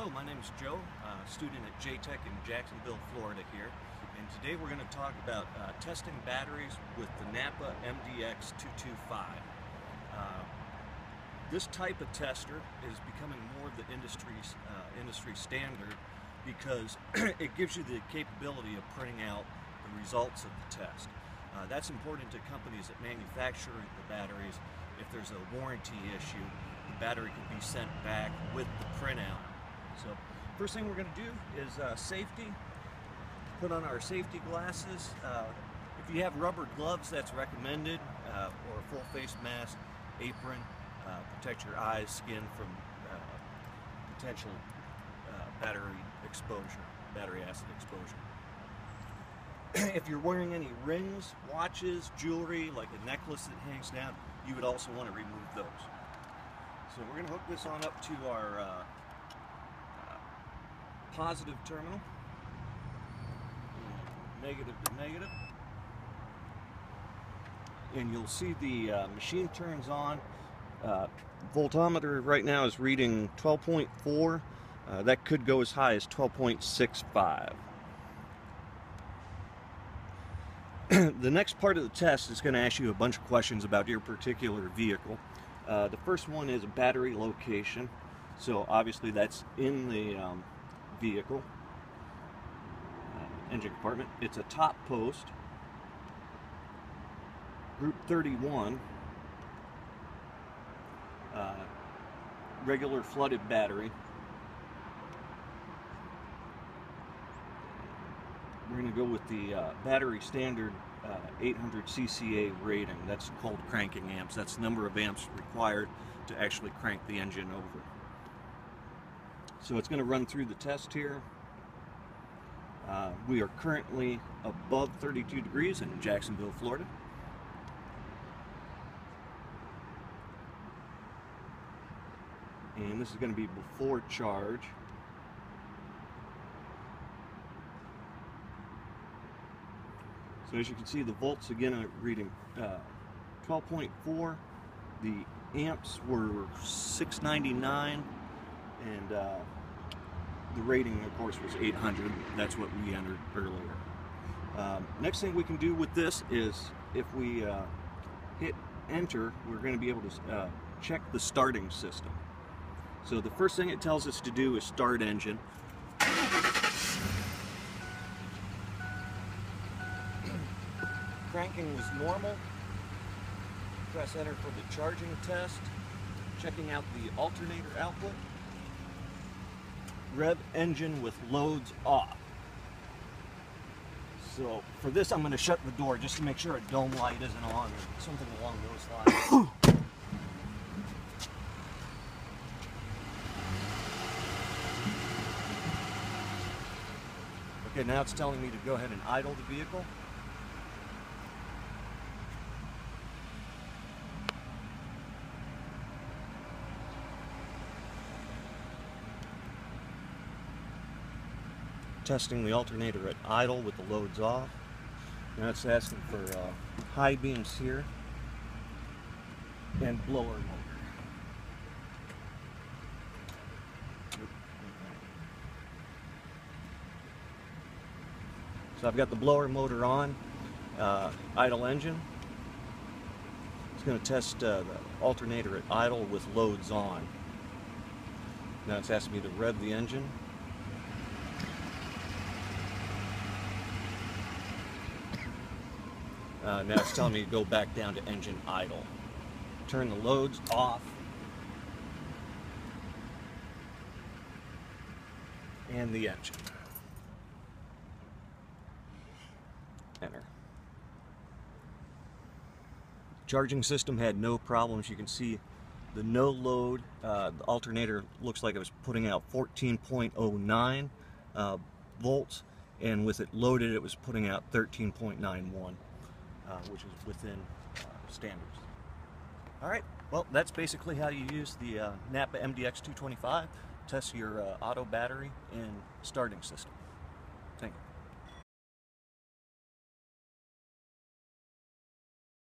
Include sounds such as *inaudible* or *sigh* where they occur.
Hello, my name is Joe, uh, student at JTech in Jacksonville, Florida here. And today we're going to talk about uh, testing batteries with the Napa MDX225. Uh, this type of tester is becoming more of the industry's uh, industry standard because *clears throat* it gives you the capability of printing out the results of the test. Uh, that's important to companies that manufacture the batteries. If there's a warranty issue, the battery can be sent back with the printout. So first thing we're going to do is uh, safety. Put on our safety glasses. Uh, if you have rubber gloves, that's recommended, uh, or a full face mask, apron, uh, protect your eyes, skin from uh, potential uh, battery exposure, battery acid exposure. *clears throat* if you're wearing any rings, watches, jewelry, like a necklace that hangs down, you would also want to remove those. So we're going to hook this on up to our uh, positive terminal, negative to negative. And you'll see the uh, machine turns on. Uh, voltometer right now is reading 12.4. Uh, that could go as high as 12.65. *clears throat* the next part of the test is going to ask you a bunch of questions about your particular vehicle. Uh, the first one is battery location. So obviously that's in the um, vehicle uh, engine compartment. It's a top post. Group 31. Uh, regular flooded battery. we're going to go with the uh, battery standard uh, 800 CCA rating. That's called cranking amps. That's the number of amps required to actually crank the engine over. So it's going to run through the test here. Uh, we are currently above 32 degrees in Jacksonville, Florida. And this is going to be before charge. So as you can see, the volts again are reading uh, 12.4. The amps were 699, and uh, the rating, of course, was 800. That's what we entered earlier. Um, next thing we can do with this is if we uh, hit enter, we're going to be able to uh, check the starting system. So the first thing it tells us to do is start engine. Cranking was normal. Press enter for the charging test. Checking out the alternator output. Rev engine with loads off. So for this I'm going to shut the door just to make sure a dome light isn't on or something along those lines. *coughs* Okay, now it's telling me to go ahead and idle the vehicle. Testing the alternator at idle with the loads off. Now it's asking for uh, high beams here and blower motor. So I've got the blower motor on, uh, idle engine. It's going to test uh, the alternator at idle with loads on. Now it's asking me to rev the engine. Uh, now it's telling me to go back down to engine idle. Turn the loads off. And the engine. Enter. Charging system had no problems. You can see the no load. Uh, the alternator looks like it was putting out 14.09 uh, volts and with it loaded it was putting out 13.91 uh, which is within uh, standards. All right, well, that's basically how you use the uh, Napa MDX225, test your uh, auto battery and starting system.